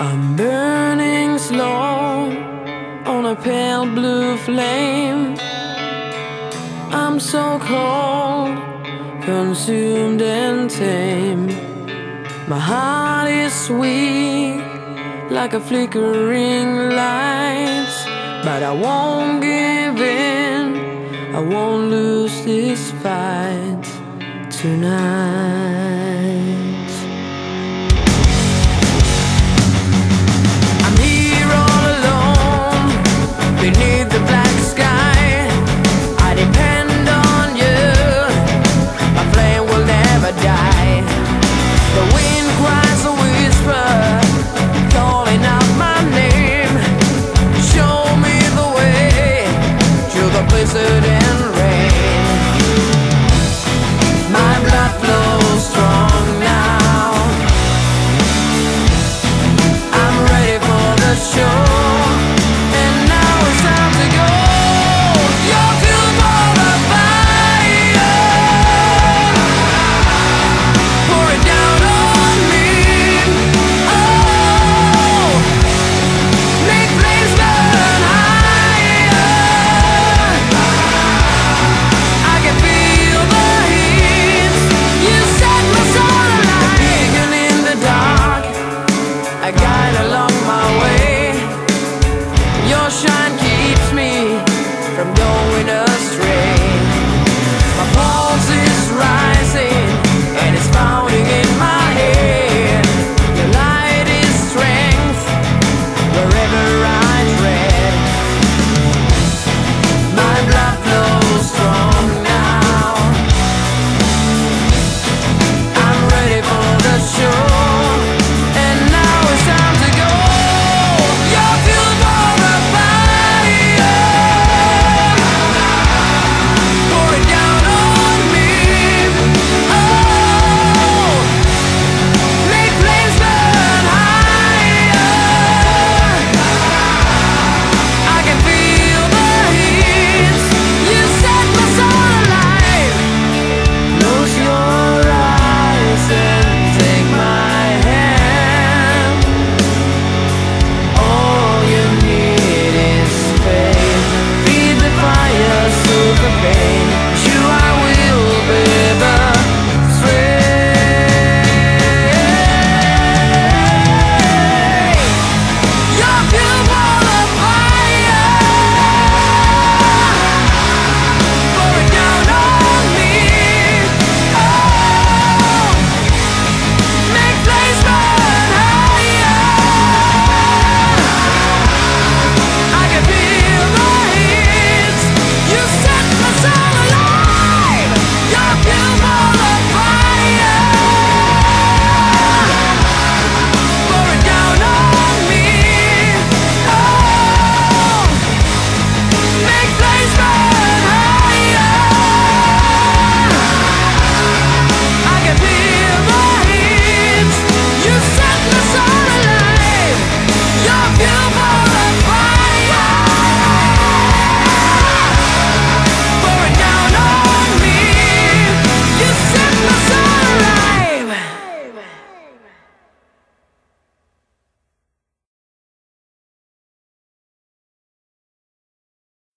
I'm burning slow on a pale blue flame. I'm so cold, consumed and tame. My heart is weak, like a flickering light. But I won't give in, I won't lose this fight tonight. I got along my way.